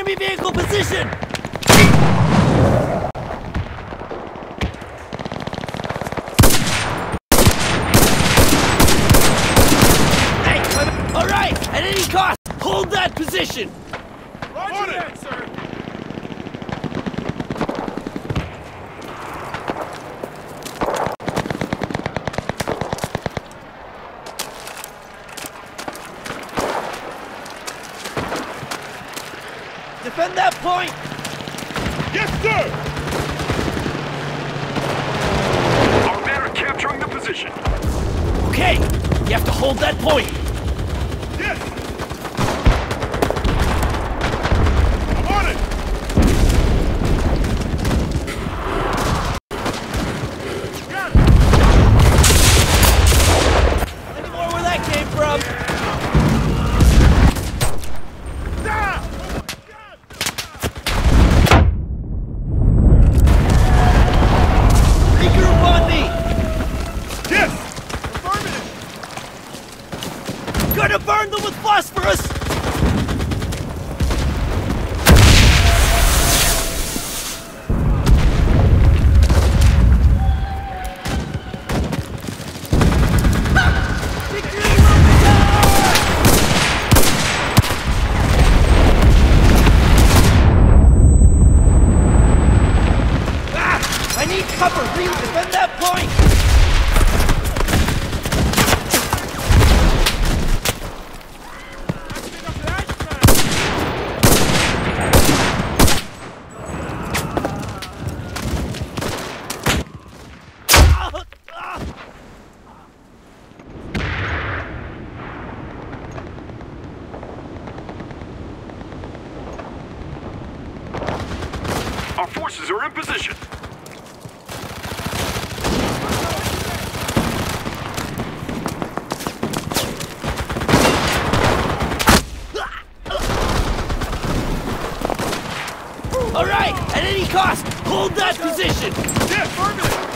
Enemy vehicle position! Hey, all right, at any cost, hold that position! Roger that, sir. Defend that point! Yes, sir. Our men are capturing the position. Okay, you have to hold that point! Gonna burn them with phosphorus! Ah! I need cover! Reed, defend that point! Our forces are in position. All right, at any cost, hold that position. Yes. Affirmative.